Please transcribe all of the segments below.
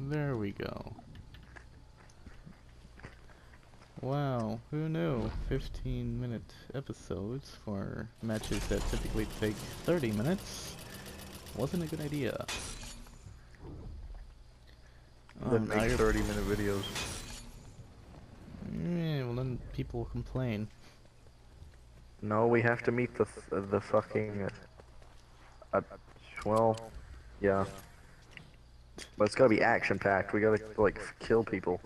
There we go. Wow, who knew? 15 minute episodes for matches that typically take 30 minutes wasn't a good idea. Then now make 30 minute videos. Yeah, well then people will complain. No, we have to meet the the fucking. Uh, well, yeah. But it's gotta be action packed. We gotta like kill people.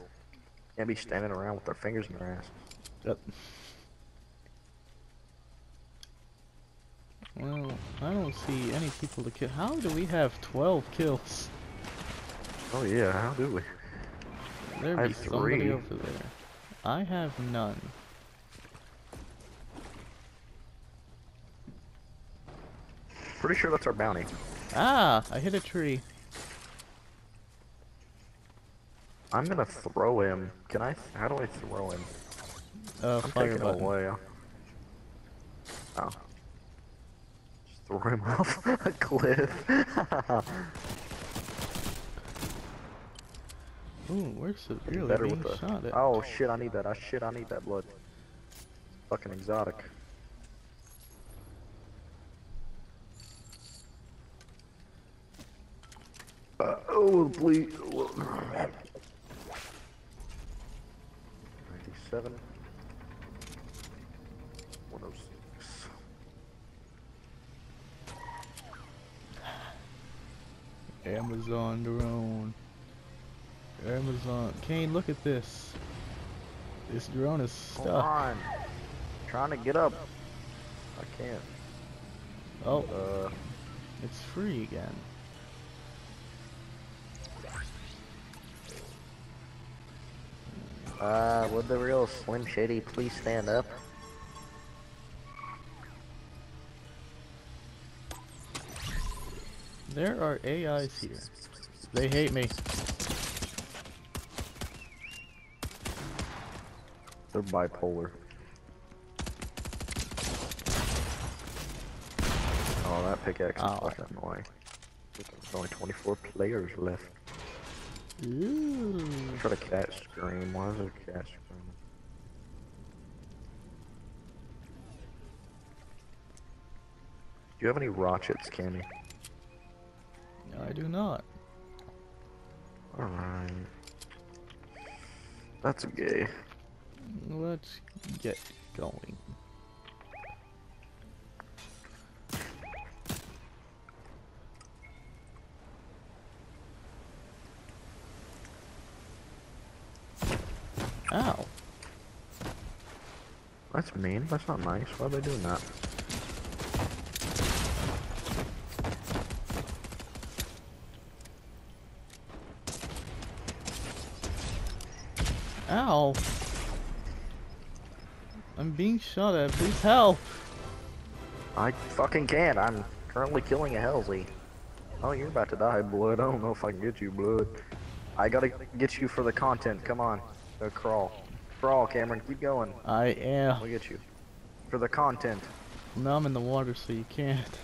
Can't be standing around with our fingers in our ass. Yep. Well, I don't see any people to kill. How do we have 12 kills? Oh yeah, how do we? There be somebody three. over there. I have none. Pretty sure that's our bounty. Ah, I hit a tree. I'm gonna throw him. Can I? How do I throw him? Uh, I'm fire taking button. away. Oh. Just throw him off a cliff. Ooh, we're severely Better being with the. shot at. Oh shit! I need that. I shit. I need that blood. Fucking exotic. Uh, oh, please. Ninety-seven. One oh six. Amazon drone. Amazon. Kane, look at this. This drone is stuck. on. Trying to get up. I can't. Oh, Uh. it's free again. Uh, would the real Slim Shady please stand up? There are AIs here. They hate me. They're bipolar. Oh, that pickaxe is Ow. fucking annoying. There's only 24 players left. Ooh. Try to cat scream. Why is there a cat scream? Do you have any rockets, Cammy? No, I do not. Alright. That's gay. Let's get going. Ow. That's mean. That's not nice. Why are they doing that? Ow. I'm being shot at. Please help. I fucking can't. I'm currently killing a Hellsy. Oh, you're about to die, Blood. I don't know if I can get you, Blood. I gotta get you for the content. Come on. Go crawl. Crawl, Cameron. Keep going. I am. We'll get you. For the content. Now I'm in the water, so you can't.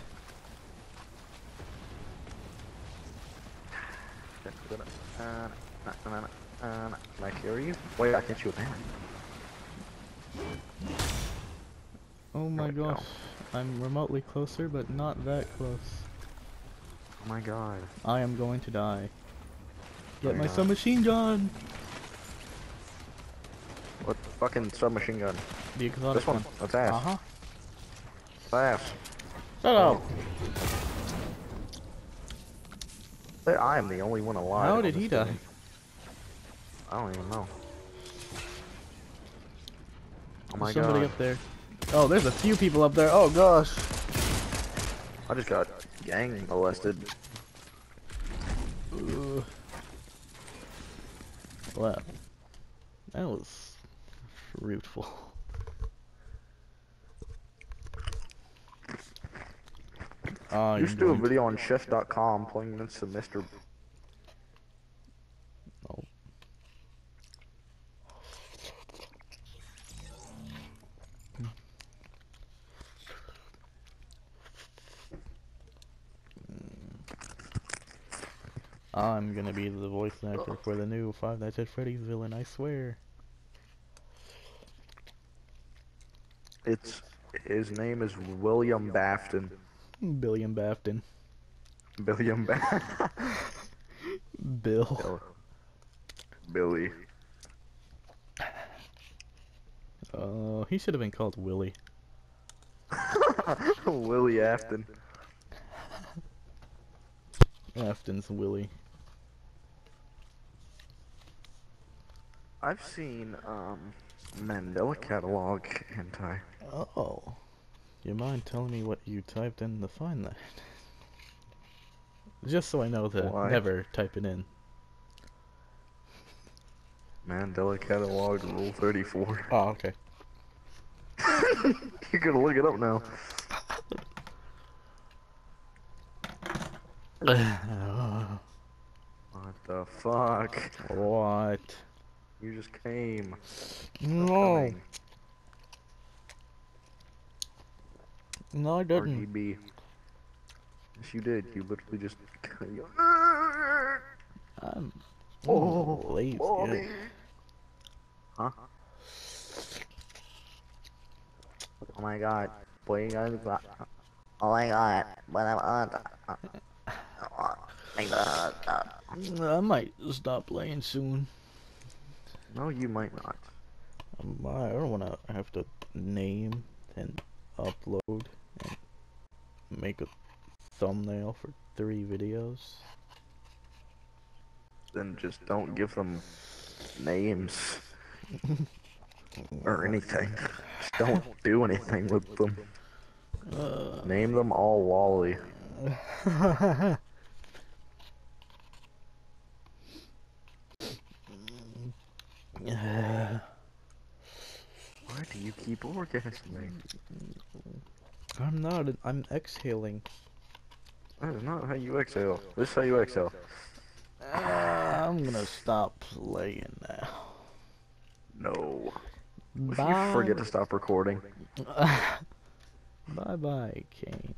Can I carry you? Wait, I can shoot that. Oh my go. gosh. I'm remotely closer, but not that close. Oh my god. I am going to die. Oh Get my my submachine gun! What fucking submachine gun? The exotic This one. That's ass. Uh-huh. That's ass. Shut up! I am the only one alive. How on did he die? I don't even know. Oh my There's somebody god. up there. Oh, there's a few people up there. Oh gosh. I just got gang molested. Ugh. Wow. That was fruitful. Ah, used to do a video on chef.com playing against the Mr. Oh. I'm gonna be the voice actor for the new Five Nights at Freddy's villain, I swear. It's his name is William Bafton. Billiam Bafton. William Bafton. Bill. Billy. Uh, he should have been called Willie. Willie Afton. Afton's Willie. I've seen um Mandela catalog hentai. Oh. You mind telling me what you typed in to find that? Just so I know to Why? never type it in. Mandela catalog rule 34. Oh, okay. You're gonna look it up now. What the fuck? what? You just came. No. No, I didn't. RGB. Yes, you did. You literally just. I'm Oh, lazy. Oh, Bobby. Huh? Oh my god. Boy, you guys got. Oh my god. But I'm on. Oh my god. I might stop playing soon. No, you might not. Um, I don't want to have to name and upload and make a thumbnail for three videos. Then just don't give them names or anything. Just don't do anything with them. Uh, Name them all Wally. uh, Why do you keep orgasming? I'm not. I'm exhaling. That is not how you exhale. This is how you exhale. Uh, I'm gonna stop playing now. No. If Bye. you forget to stop recording. Bye bye, Kane.